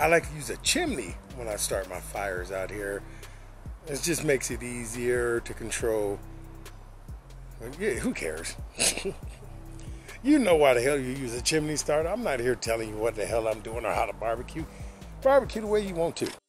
I like to use a chimney when I start my fires out here. It just makes it easier to control. Yeah, who cares? you know why the hell you use a chimney starter. I'm not here telling you what the hell I'm doing or how to barbecue. Barbecue the way you want to.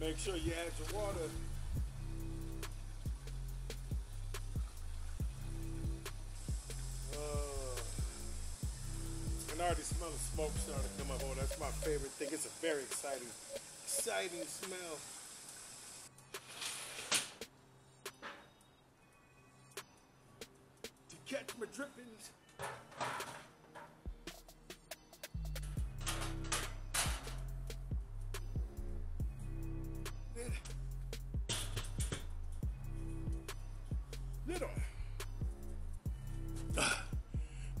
Make sure you add your water. Uh, I can already smell the smoke starting to come up. Oh, that's my favorite thing. It's a very exciting, exciting smell. To catch my drippings.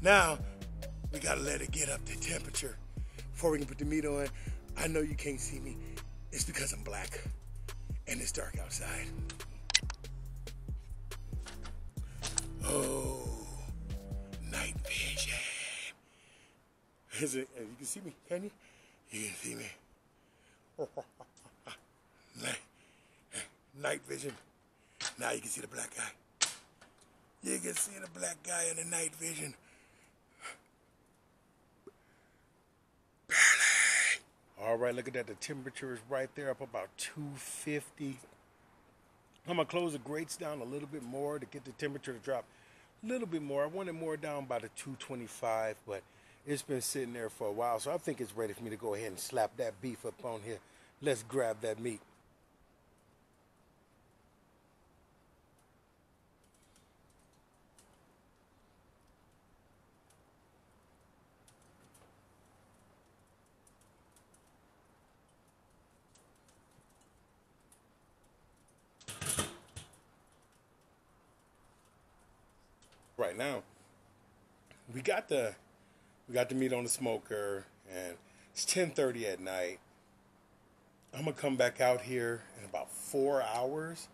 Now, we gotta let it get up to temperature before we can put the meat on. I know you can't see me. It's because I'm black and it's dark outside. Oh, night vision. Is it? You can see me, can you? You can see me. night, night vision. Now you can see the black guy. You can see the black guy in the night vision. All right, look at that. The temperature is right there, up about 250. I'm gonna close the grates down a little bit more to get the temperature to drop a little bit more. I want it more down by the 225, but it's been sitting there for a while, so I think it's ready for me to go ahead and slap that beef up on here. Let's grab that meat. Right now. We got the we got the meat on the smoker and it's 10:30 at night. I'm gonna come back out here in about four hours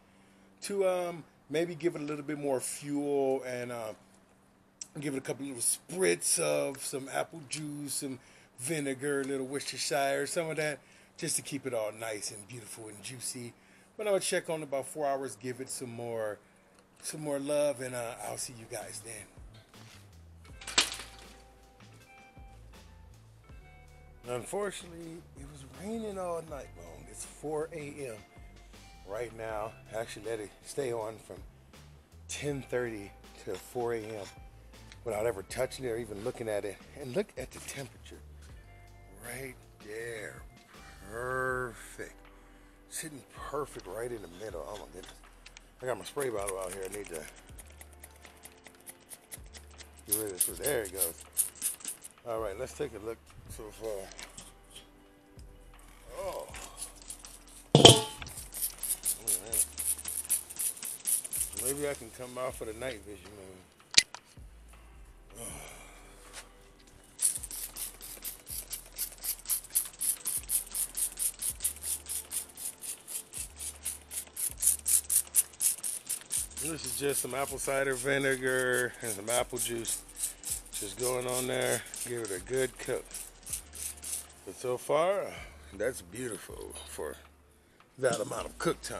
to um, maybe give it a little bit more fuel and uh, give it a couple little spritz of some apple juice, some vinegar, a little Worcestershire, some of that, just to keep it all nice and beautiful and juicy. But I'm gonna check on about four hours, give it some more some more love, and uh, I'll see you guys then. Unfortunately, it was raining all night long. It's 4 a.m. right now. Actually, let it stay on from 10:30 to 4 a.m. without ever touching it or even looking at it. And look at the temperature, right there, perfect, sitting perfect right in the middle. Oh my goodness. I got my spray bottle out here. I need to get rid of this. There it goes. All right, let's take a look so far. Uh, oh. Maybe I can come out for the night vision. Man. This is just some apple cider vinegar and some apple juice. Just going on there, give it a good cook. But so far, uh, that's beautiful for that amount of cook time.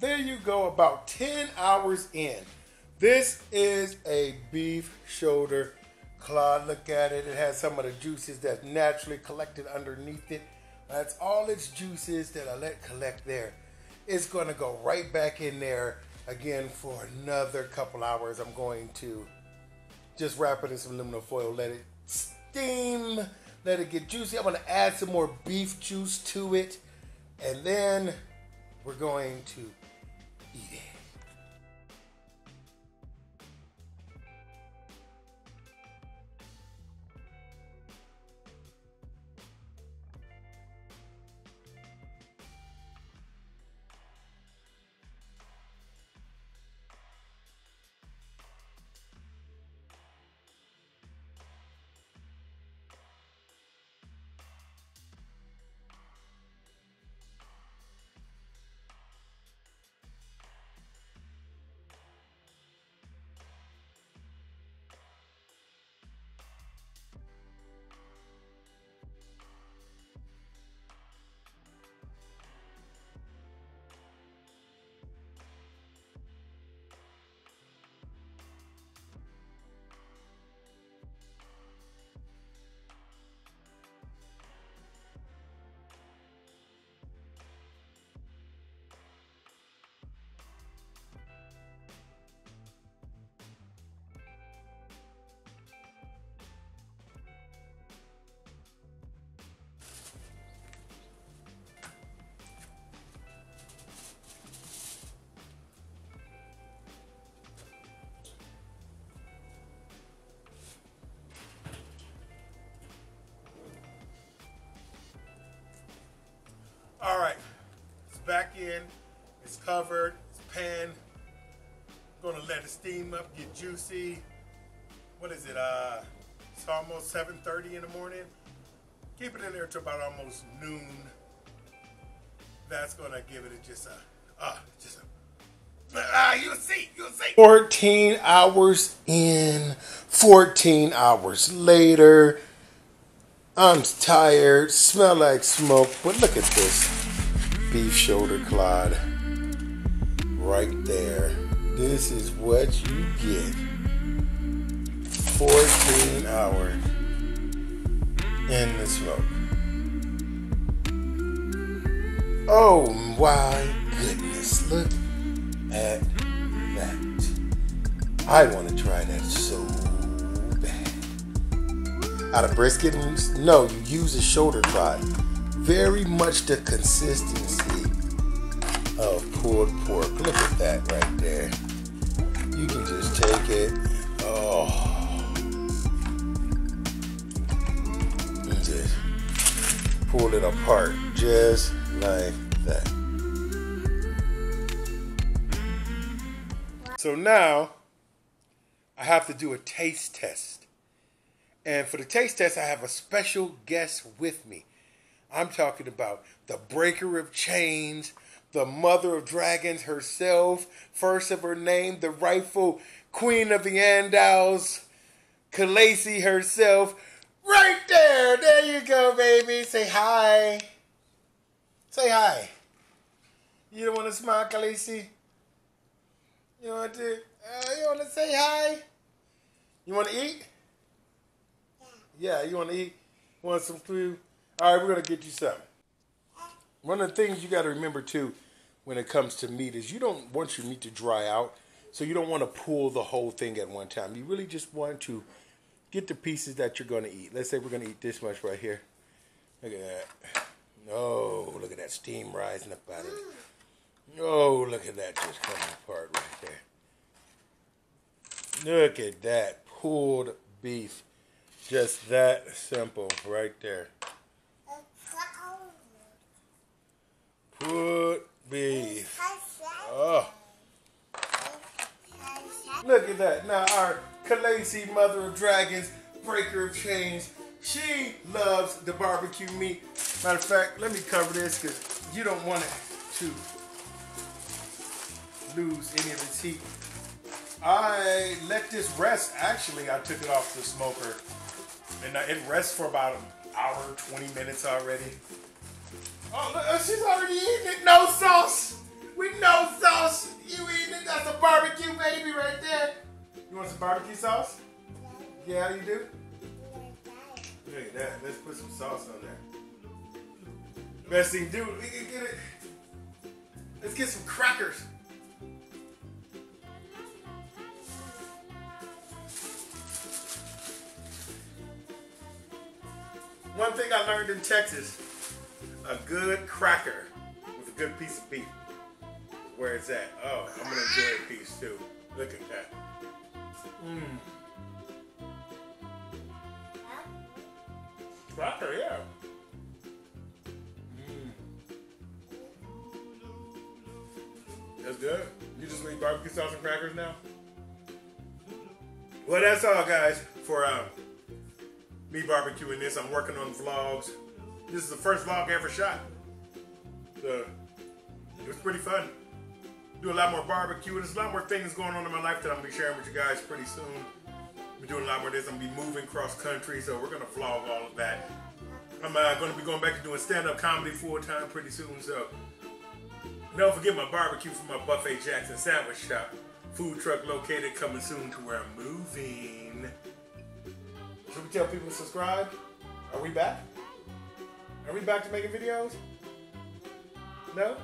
There you go, about 10 hours in. This is a beef shoulder clod. Look at it. It has some of the juices that's naturally collected underneath it That's all its juices that I let collect there. It's going to go right back in there again for another couple hours. I'm going to just wrap it in some aluminum foil, let it steam, let it get juicy. I'm going to add some more beef juice to it, and then we're going to eat it. Covered. It's pan. Gonna let it steam up, get juicy. What is it? Uh, it's almost 7:30 in the morning. Keep it in there till about almost noon. That's gonna give it just a, uh, just a. Ah, you'll see, you'll see. 14 hours in, 14 hours later. I'm tired, smell like smoke, but look at this beef shoulder clod right there. This is what you get. 14 hours in the smoke. Oh my goodness, look at that. I want to try that so bad. out of brisket? No, you use a shoulder clod. Very much the consistency of pulled pork. Look at that right there. You can just take it. Oh. Just pull it apart just like that. So now I have to do a taste test. And for the taste test, I have a special guest with me. I'm talking about the breaker of chains, the mother of dragons herself, first of her name, the rightful queen of the Andals, Khaleesi herself. Right there. There you go, baby. Say hi. Say hi. You don't want to smile, Khaleesi? You want to? Uh, you want to say hi? You want to eat? Yeah, you want to eat? Want some food? All right, we're going to get you some. One of the things you got to remember too when it comes to meat is you don't want your meat to dry out. So you don't want to pull the whole thing at one time. You really just want to get the pieces that you're going to eat. Let's say we're going to eat this much right here. Look at that. Oh, look at that steam rising up out of it. Oh, look at that just coming apart right there. Look at that pulled beef. Just that simple right there. Put beef. Oh. Look at that. Now our Khaleesi, Mother of Dragons, Breaker of Chains, she loves the barbecue meat. Matter of fact, let me cover this because you don't want it to lose any of its heat. I let this rest. Actually, I took it off the smoker and it rests for about an hour, 20 minutes already. Oh, look, uh, she's already eating it. No sauce. With no sauce. You eating it. That's a barbecue baby right there. You want some barbecue sauce? Yeah, you do? At that. Let's put some sauce on there. Best thing, dude. Get it. Let's get some crackers. One thing I learned in Texas, a good cracker with a good piece of beef. Where it's at. Oh, I'm gonna enjoy a piece too. Look at that. Mmm. Cracker, yeah. That's good. You just need barbecue sauce and crackers now? Well, that's all, guys, for um, me barbecuing this. I'm working on vlogs. This is the first vlog I ever shot. So, it was pretty fun. Do a lot more barbecue. There's a lot more things going on in my life that I'm to be sharing with you guys pretty soon. We're doing a lot more of this. I'm to be moving cross country, so we're to vlog all of that. I'm uh, to be going back to doing stand-up comedy full-time pretty soon, so don't forget my barbecue from my Buffet Jackson Sandwich Shop. Food truck located coming soon to where I'm moving. Should we tell people to subscribe? Are we back? Are we back to making videos? No?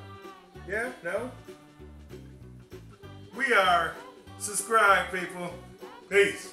Yeah? No? We are. Subscribe, people. Peace.